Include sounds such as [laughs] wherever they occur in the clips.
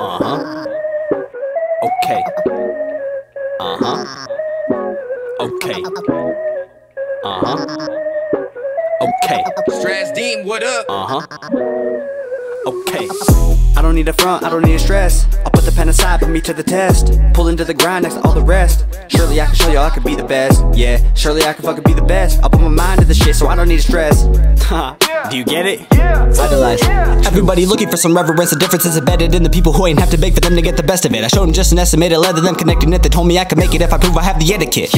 Uh huh. Okay. Uh huh. Okay. Uh huh. Okay. Strats Dean, what up? Uh huh. Okay. I don't need a front, I don't need a stress. I'll put the pen aside, put me to the test. Pull into the grind next to all the rest. Surely I can show y'all I can be the best. Yeah, surely I can fucking be the best. I'll put my mind to the shit so I don't need to stress. [laughs] Do you get it? Idolize. Everybody looking for some reverence. The difference is embedded in the people who ain't have to beg for them to get the best of it. I showed them just an estimate, it led them connecting it. They told me I could make it if I prove I have the etiquette.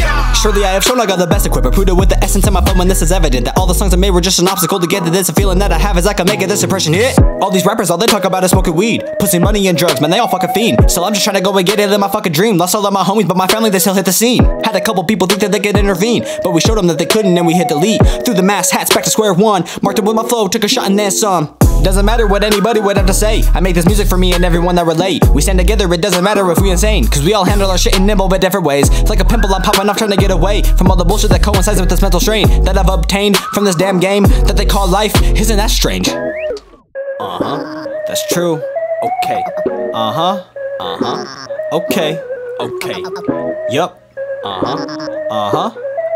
Surely I have shown I got the best equipment. Proved it with the essence of my flow, and this is evident. That all the songs I made were just an obstacle to get to this. A feeling that I have is I can make it this impression hit. All these rappers, all they talk about is smoking weed, pussy, money, and drugs. Man, they all fucking fiend. So I'm just trying to go and get it in my fucking dream. Lost all of my homies, but my family, they still hit the scene. Had a couple people think that they could intervene, but we showed them that they couldn't, and we hit delete. Threw the mask hats back to square one. Marked it with my flow, took a shot and then some. Doesn't matter what anybody would have to say. I make this music for me and everyone that relate. We stand together, it doesn't matter if we insane. Cause we all handle our shit in nimble but different ways. It's like a pimple I'm popping off trying to get away from all the bullshit that coincides with this mental strain that I've obtained from this damn game that they call life. Isn't that strange? Uh huh. That's true. Okay. Uh huh. Uh huh. Okay. Okay. Yup. Uh huh. Uh huh.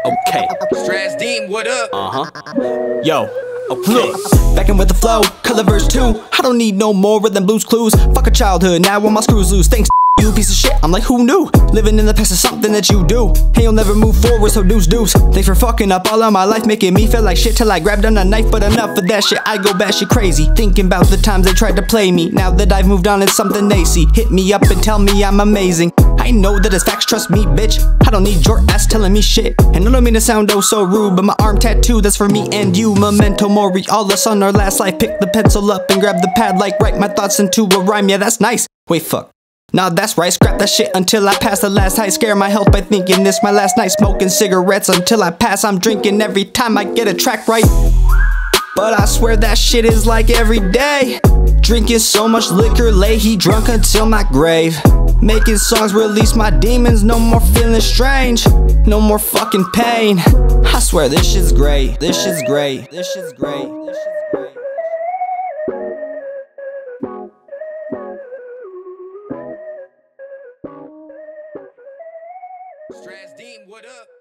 Okay. Strats Dean, what up? Uh huh. Yo. Okay. Look, back in with the flow, color verse 2. I don't need no more rhythm blues clues. Fuck a childhood, now all my screws loose. Thanks, you piece of shit. I'm like, who knew? Living in the past is something that you do. And you'll never move forward, so deuce deuce. Thanks for fucking up all of my life, making me feel like shit till I grabbed on a knife. But enough of that shit, I go batshit crazy. Thinking about the times they tried to play me. Now that I've moved on, it's something they see. Hit me up and tell me I'm amazing. I know that it's facts, trust me, bitch. I don't need your ass telling me shit. And I don't mean to sound oh so rude, but my arm tattoo, that's for me and you. Memento mori, all us on our last life. Pick the pencil up and grab the pad, like write my thoughts into a rhyme. Yeah, that's nice. Wait, fuck. Nah, that's right, scrap that shit until I pass the last high. Scare my health by thinking this my last night. Smoking cigarettes until I pass. I'm drinking every time I get a track right. But I swear that shit is like every day. Drinking so much liquor, lay he drunk until my grave. Making songs release my demons, no more feeling strange. No more fucking pain. I swear this shit's great. This shit's great. This shit's great. This shit's great. Strats Dean, what up?